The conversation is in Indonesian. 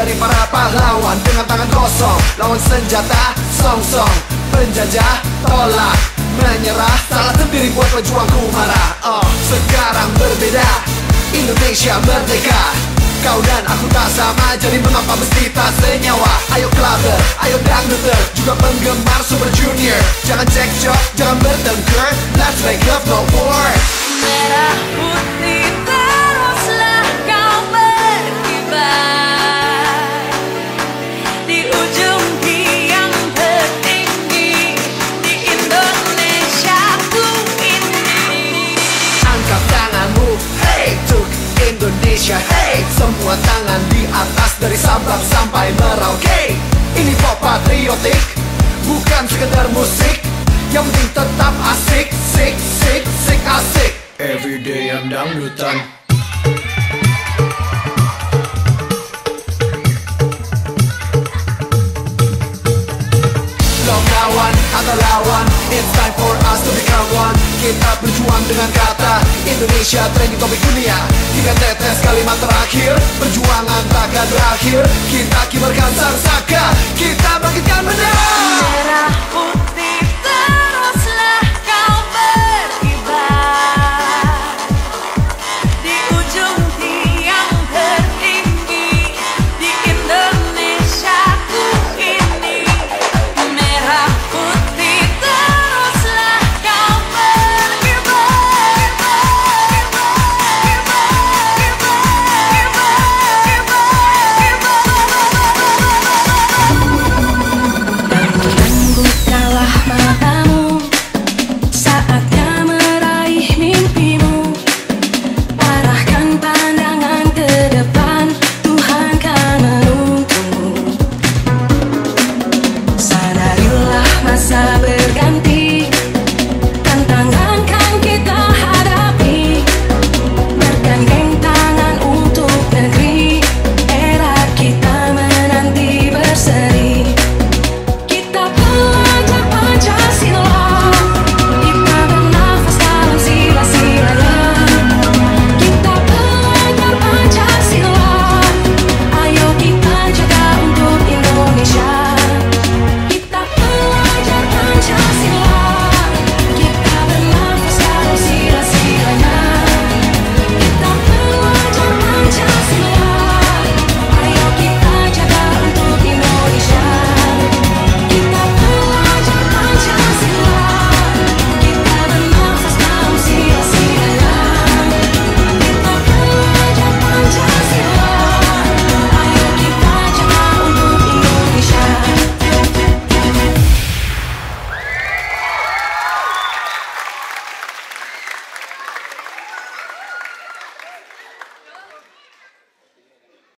dari para pahlawan Dengan tangan kosong. Lawan senjata song-song. Penjajah tolak Menyerah. Salah sendiri buat pejuangku marah. Oh, Sekarang berbeda. Indonesia merdeka. Kau dan aku tak sama Jadi mengapa mesti tak senyawa? Ayo clubber, ayo dangduter. Juga penggemar Super Junior. Jangan cekcok, jangan bertengkar. Let's make love no Indonesia, hey! Semua tangan di atas dari Sabang sampai Merauke. Ini pop patriotik, bukan sekedar musik. Yang penting tetap asik, sik, sik, sik, asik. Everyday I'm dangdutan. Lo kawan atau lawan It's time for us to become kita berjuang dengan kata Indonesia trending topik dunia. Hingga tetes kalimat terakhir Perjuangan takkan berakhir. Kita kibarkan sang saka Kita bangkitkan bendera saber.